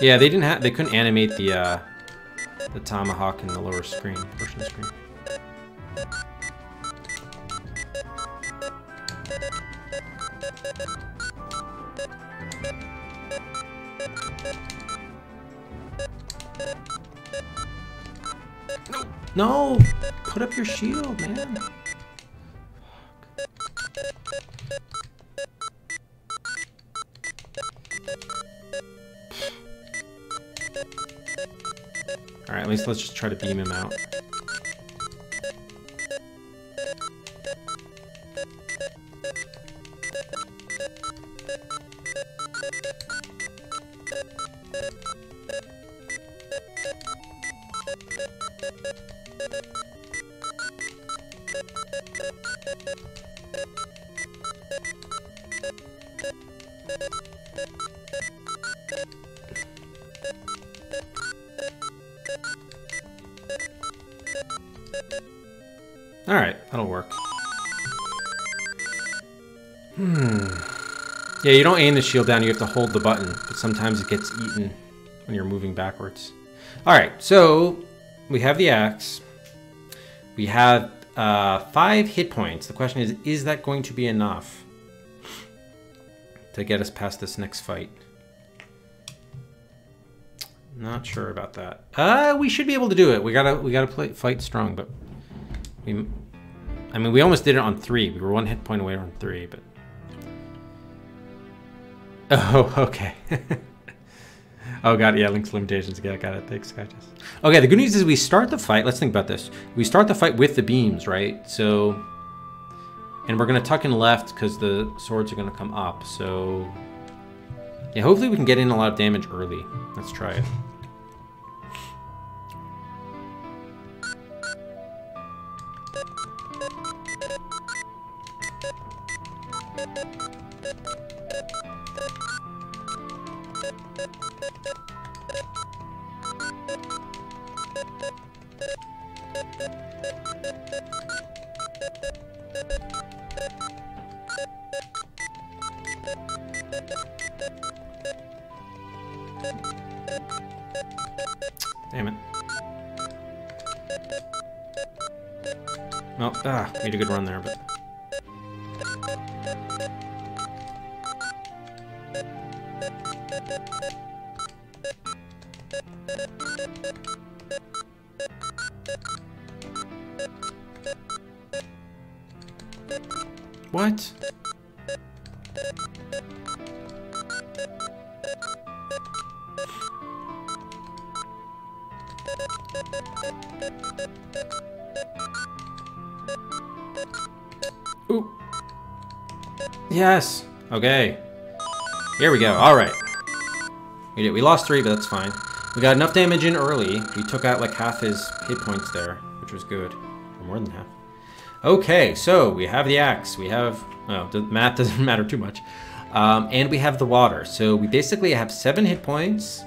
Yeah, they didn't have. They couldn't animate the uh, the tomahawk in the lower screen portion of the screen. No! Put up your shield, man. Let's just try to beam him out. Alright, that'll work. Hmm. Yeah, you don't aim the shield down, you have to hold the button, but sometimes it gets eaten when you're moving backwards. Alright, so we have the axe. We have uh, five hit points. The question is, is that going to be enough to get us past this next fight? Not sure about that. Uh, we should be able to do it. We gotta, we gotta play, fight strong, but we, I mean, we almost did it on three. We were one hit point away on three, but. Oh, okay. oh, god. Yeah, Link's limitations. Yeah, got it. Thanks, guys. Okay, the good news is we start the fight. Let's think about this. We start the fight with the beams, right? So, and we're gonna tuck in left because the swords are gonna come up. So, yeah, hopefully we can get in a lot of damage early. Let's try it. Damn it. Well, ah, made a good run there, but... What? Ooh. Yes. Okay. Here we go. All right. We did. We lost three, but that's fine. We got enough damage in early. We took out like half his hit points there, which was good. Or more than half. Okay, so we have the axe. We have... Oh, the math doesn't matter too much. Um, and we have the water. So we basically have seven hit points.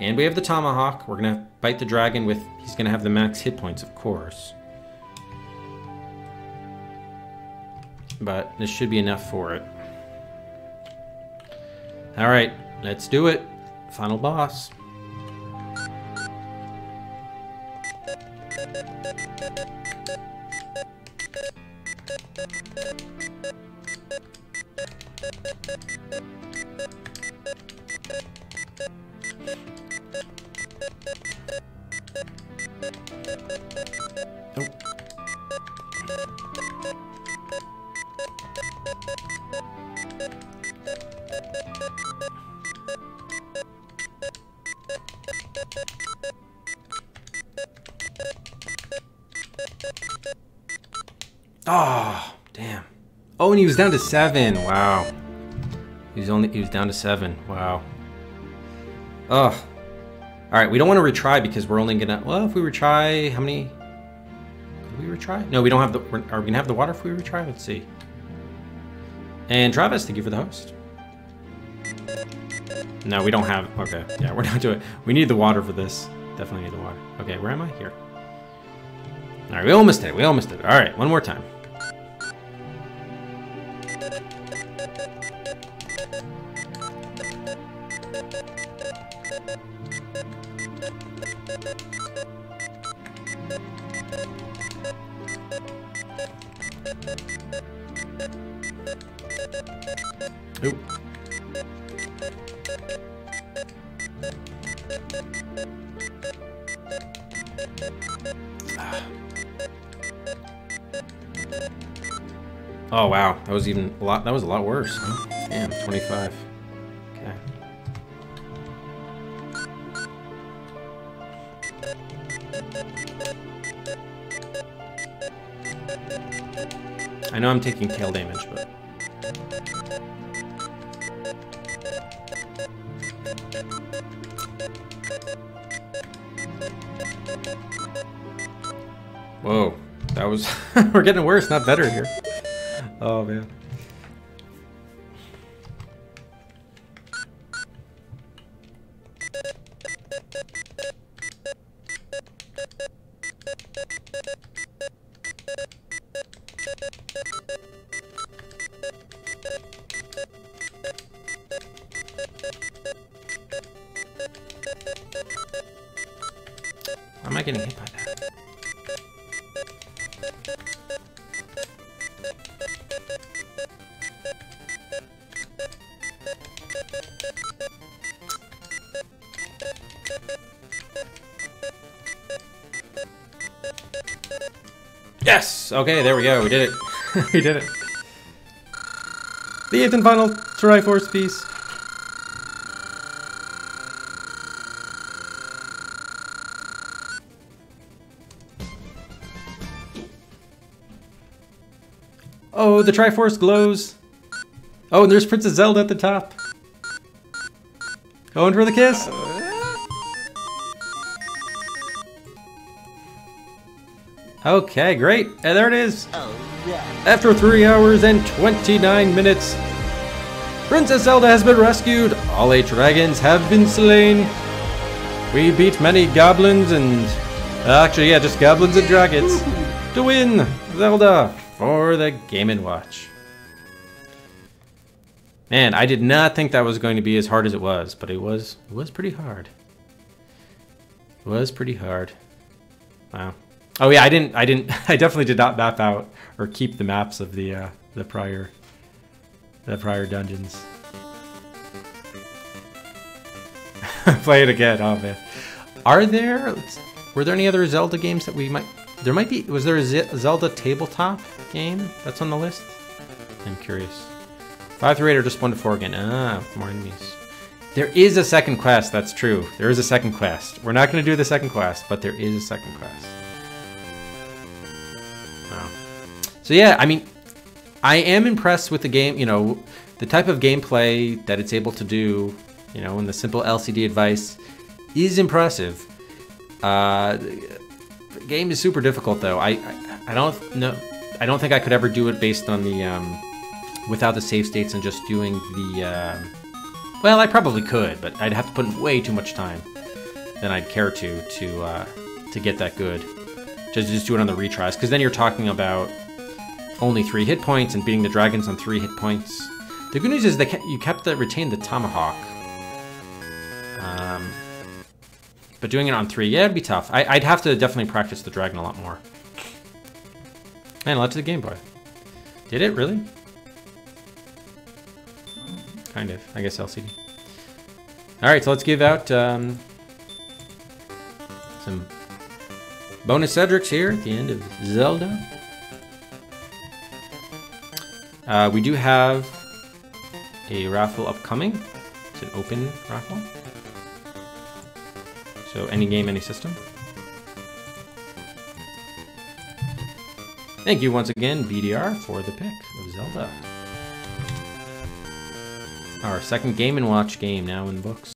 And we have the tomahawk. We're going to bite the dragon with... He's going to have the max hit points, of course. But this should be enough for it. Alright, let's do it. Final boss. Oh, damn. Oh, and he was down to seven. Wow. He was only he was down to seven. Wow. Ugh. All right, we don't want to retry because we're only gonna. Well, if we retry, how many? Could we retry? No, we don't have the. Are we gonna have the water if we retry? Let's see. And Travis, thank you for the host. No, we don't have. Okay, yeah, we're not doing. It. We need the water for this. Definitely need the water. Okay, where am I? Here. All right, we almost did it. We almost did it. All right, one more time. Oop. Ah. Oh wow, that was even a lot. That was a lot worse. Damn, 25. I know I'm taking tail damage, but Whoa, that was... We're getting worse, not better here. Oh, man. Getting hit by that? Yes! Okay, there we go. We did it. we did it. The eighth and final Triforce piece. Oh, the Triforce glows. Oh, and there's Princess Zelda at the top. Going for the kiss. Okay, great. And there it is. After 3 hours and 29 minutes, Princess Zelda has been rescued. All 8 dragons have been slain. We beat many goblins and... Actually, yeah, just goblins and dragons. To win, Zelda for the Game & Watch. Man, I did not think that was going to be as hard as it was, but it was it was pretty hard. It was pretty hard. Wow. Oh yeah, I didn't I didn't I definitely did not map out or keep the maps of the uh the prior the prior dungeons. Play it again, oh man. Are there were there any other Zelda games that we might there might be was there a Zelda tabletop game that's on the list? I'm curious. 5 through 8 are just 1 to 4 again. Ah, more enemies. There is a second quest, that's true. There is a second quest. We're not going to do the second quest, but there is a second quest. Wow. So yeah, I mean, I am impressed with the game, you know, the type of gameplay that it's able to do, you know, and the simple LCD advice is impressive. Uh, the game is super difficult though. I, I, I don't know, I don't think I could ever do it based on the, um, without the save states and just doing the, uh, well, I probably could, but I'd have to put in way too much time than I'd care to to uh, to get that good. Just just do it on the retries, because then you're talking about only three hit points and beating the dragons on three hit points. The good news is that you kept the retained the tomahawk. Um, but doing it on three, yeah, it'd be tough. I, would have to definitely practice the dragon a lot more. And led to the Game Boy. Did it really? Kind of. I guess LCD. Alright, so let's give out um, some bonus Cedrics here at the end of Zelda. Uh, we do have a raffle upcoming. It's an open raffle. So any game, any system. Thank you once again, BDR, for the pick of Zelda. Our second Game & Watch game now in books.